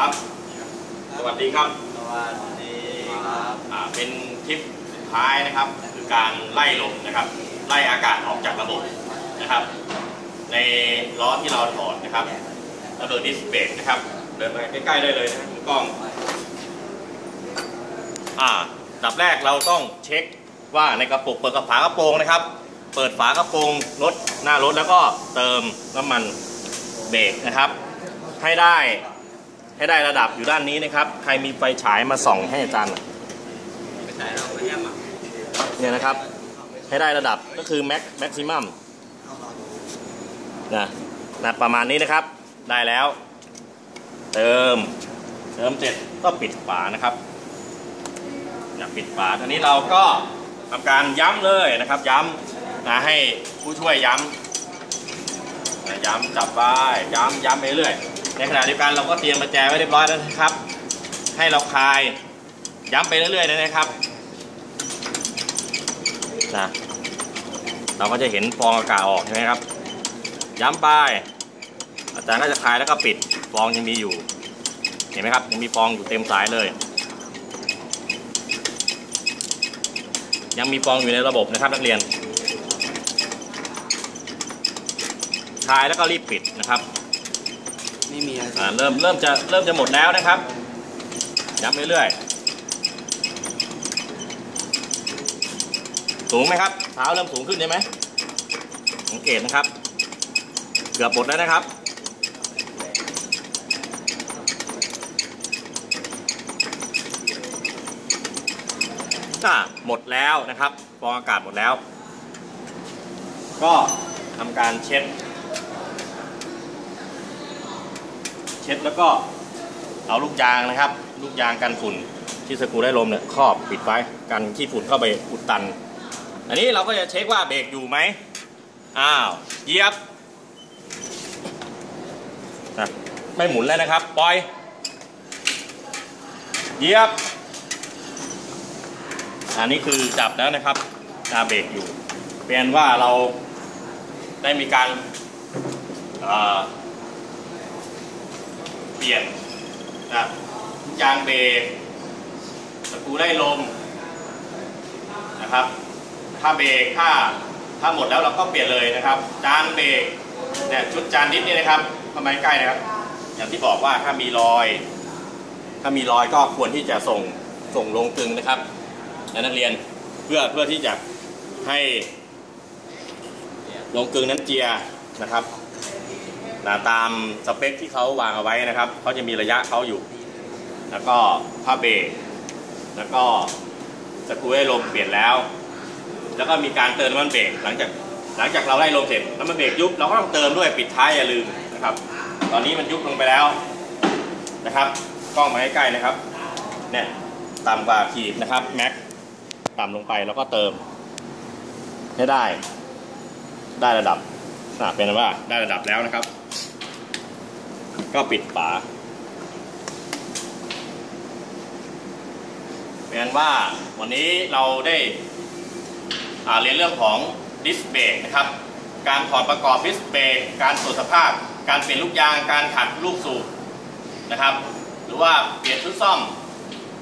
ครับ สวัสดีครับสวัสดีครับอ่าเป็นคลิปสุดท้ายนะครับ คือการไล่ลมนะครับ ไล่อากาศออกจากระบบนะครับ ในล้อที่เราถอดนะครับระเบิดดิสเบรกนะครับเดินมาใกล้ๆได้เลยนะครับคุณกล้องอ่าอันดับแรกเราต้องเช็คว่าในกระปุกเปิดกระฝากระโปรงนะครับ เปิดฝากระโปรงรถหน้ารถแล้วก็เติมน้ำมันเบรกนะครับ ให้ได้ ให้ได้ระดับอยู่ด้านนี้นะครับ ใครมีไฟฉายมาส่องให้อาจารย์หน่อยเราไปเยี่ยมอเนี่ยนะครับ ให้ได้ระดับก็คือแม็กแม็กซิมัมนะนะประมาณนี้นะครับ ได้แล้ว เติม เติมเสร็จก็ปิดฝานะครับนะปิดฝาทีนี้เราก็ทำการย้ำเลยนะครับ ย้ำนะให้ผู้ช่วยย้ำนะย้ำจับไว้ย้ำย้ำไปเรื่อย ในขณะเดียวกันเราก็เตรียมประแจไว้เรียบร้อยแล้วนะครับ ให้เราคลายย้ำไปเรื่อยๆนะครับนะเราก็จะเห็นฟองอากาศออกใช่ไหมครับ ย้ำไปอาจารย์ก็จะคลายแล้วก็ปิดฟองยังมีอยู่ เห็นไหมครับยังมีฟองอยู่เต็มสายเลย ยังมีฟองอยู่ในระบบนะครับนักเรียนคลายแล้วก็รีบปิดนะครับ ไม่มีอะไรอ่าเริ่มเริ่มจะเริ่มจะหมดแล้วนะครับย้ำเรื่อยๆสูงไหมครับเท้าเริ่มสูงขึ้นใช่ไหมสังเกตนะครับ เกือบหมดแล้วนะครับอ่าหมดแล้วนะครับฟองอากาศหมดแล้ว ก็ทำการเช็ด เช็ดแล้วก็เอาลูกยางนะครับ ลูกยางกันฝุ่นที่สกูได้ลมเนี่ยครอบปิดไว้กันขี้ฝุ่นเข้าไปอุดตัน อันนี้เราก็จะเช็คว่าเบรกอยู่ไหมอ้าวเหยียบไม่หมุนแล้วนะครับ ปล่อยเหยียบ อันนี้คือจับแล้วนะครับตาเบรกอยู่เป็นว่าเราได้มีการ เปลี่ยนนะยางเบรกสกูได้ลมนะครับ ถ้าเบรกถ้าถ้าหมดแล้วเราก็เปลี่ยนเลยนะครับ จานเบรกเนี่ยชุดจานดิสนี่นะครับเข้ามใกล้นะครับ อย่างที่บอกว่าถ้ามีรอย ถ้ามีรอยก็ควรที่จะส่งส่งลงกลึงนะครับนะนักเรียนเพื่อเพื่อที่จะให้ลงกึงนั้นเจียนะครับ นะตามสเปคที่เขาวางเอาไว้นะครับเขาจะมีระยะเขาอยู่ แล้วก็ผ้าเบรกแล้วก็สกรูให้ลมเปลี่ยนแล้ว แล้วก็มีการเติมน้ำมันเบรกหลังจากหลังจากเราไล่ลมเสร็จน้ำมันเบรกยุบเราก็ต้องเติมด้วยปิดท้ายอย่าลืมนะครับ ตอนนี้มันยุบลงไปแล้วนะครับกล้องมาใกล้ๆนะครับเนี่ยต่ำกว่าขีดนะครับแม็กต่ำลงไปแล้วก็เติมให้ได้ ได้ระดับ อ่าเป็นว่าได้ระดับแล้วนะครับ ก็ปิดฝาเป็นว่าวันนี้เราได้อาเรียนเรื่องของดิสเบรกนะครับ การถอดประกอบดิสเบรกการตรวจสภาพ การเปลี่ยนลูกยาง การขัดลูกสูบนะครับ หรือว่าเปลี่ยนชุดซ่อม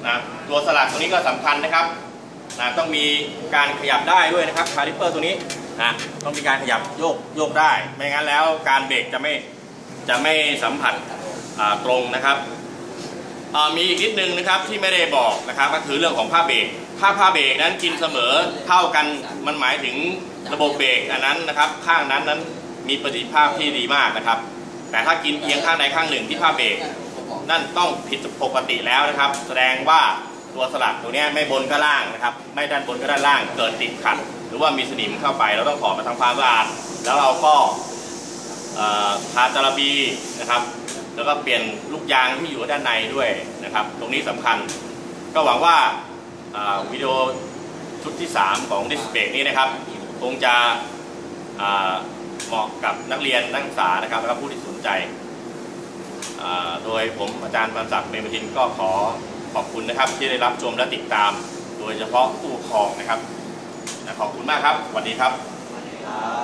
นะตัวสลักตัวนี้ก็สำคัญนะครับนะต้องมีการขยับได้ด้วยนะครับคาลิเปอร์ตัวนี้ นะต้องมีการขยับโยกโยกได้ ไม่งั้นแล้วการเบรกจะไม่จะไม่สัมผัสตรงนะครับมีอีกนิดนึงนะครับที่ไม่ได้บอกนะครับก็คือเรื่องของผ้าเบรกถ้าผ้าเบรกนั้นกินเสมอเท่ากันมันหมายถึงระบบเบรกอันนั้นนะครับข้างนั้นนั้นมีประสิทธิภาพที่ดีมากนะครับ แต่ถ้ากินเอียงข้างใดข้างหนึ่งที่ผ้าเบรกนั่นต้องผิดปกติแล้วนะครับ แสดงว่าตัวสลักตัวนี้ไม่บนก็ล่างนะครับ ไม่ด้านบนก็ด้านล่างเกิดติดขัด หรือว่ามีสนิมเข้าไปเราต้องถอดมาทำความสะอาดแล้วเราก็ทาจาระบีนะครับ แล้วก็เปลี่ยนลูกยางที่อยู่ด้านในด้วยนะครับ ตรงนี้สำคัญ ก็หวังว่าวิดีโอชุดที่ 3 ของดิสเบกนี้นะครับ คงจะเหมาะกับนักเรียนนักศึกษานะครับและผู้ที่สนใจโดยผมอาจารย์ปันศักดิ์เมมทินก็ขอขอบคุณนะครับที่ได้รับชมและติดตาม โดยเฉพาะผู้ปกครองนะครับ ขอบคุณมากครับสวัสดีครับครับ